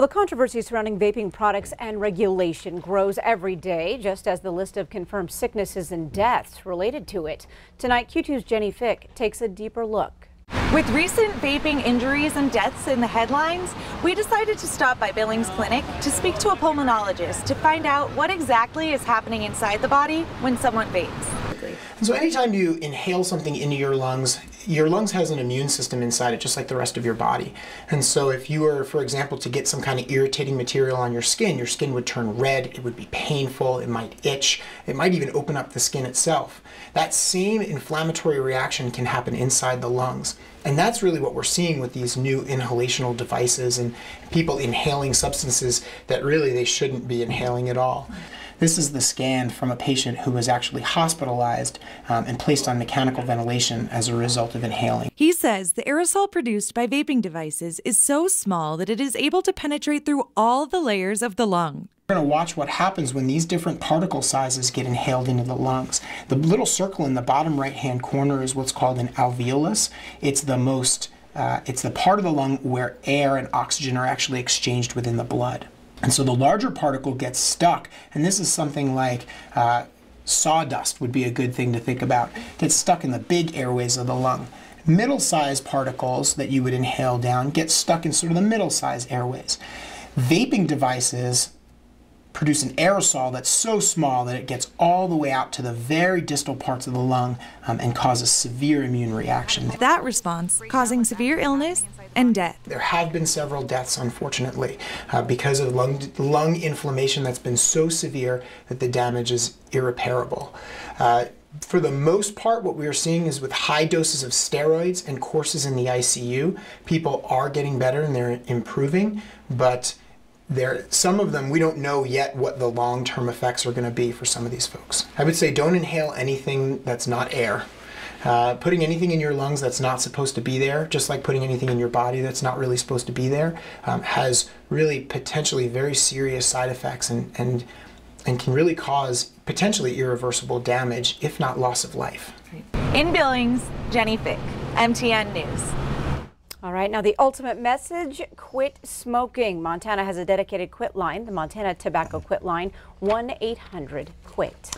Well, the controversy surrounding vaping products and regulation grows every day, just as the list of confirmed sicknesses and deaths related to it. Tonight, Q2's Jenny Fick takes a deeper look. With recent vaping injuries and deaths in the headlines, we decided to stop by Billings Clinic to speak to a pulmonologist to find out what exactly is happening inside the body when someone vapes. And so anytime you inhale something into your lungs, your lungs has an immune system inside it just like the rest of your body. And so if you were, for example, to get some kind of irritating material on your skin, your skin would turn red, it would be painful, it might itch, it might even open up the skin itself. That same inflammatory reaction can happen inside the lungs. And that's really what we're seeing with these new inhalational devices and people inhaling substances that really they shouldn't be inhaling at all. This is the scan from a patient who was actually hospitalized um, and placed on mechanical ventilation as a result of inhaling. He says the aerosol produced by vaping devices is so small that it is able to penetrate through all the layers of the lung. We're going to watch what happens when these different particle sizes get inhaled into the lungs. The little circle in the bottom right hand corner is what's called an alveolus. It's the most uh, it's the part of the lung where air and oxygen are actually exchanged within the blood. And so the larger particle gets stuck, and this is something like uh, sawdust would be a good thing to think about, gets stuck in the big airways of the lung. Middle-sized particles that you would inhale down get stuck in sort of the middle-sized airways. Vaping devices produce an aerosol that's so small that it gets all the way out to the very distal parts of the lung um, and causes severe immune reaction. That response causing severe illness and death. There have been several deaths, unfortunately, uh, because of lung, lung inflammation that's been so severe that the damage is irreparable. Uh, for the most part, what we are seeing is with high doses of steroids and courses in the ICU, people are getting better and they're improving, but there some of them we don't know yet what the long-term effects are going to be for some of these folks. I would say don't inhale anything that's not air. Uh, putting anything in your lungs that's not supposed to be there just like putting anything in your body that's not really supposed to be there um, has really potentially very serious side effects and, and and can really cause potentially irreversible damage if not loss of life. In billings jenny fick mtn news all right, now the ultimate message, quit smoking. Montana has a dedicated quit line, the Montana Tobacco Quit Line, 1-800-QUIT.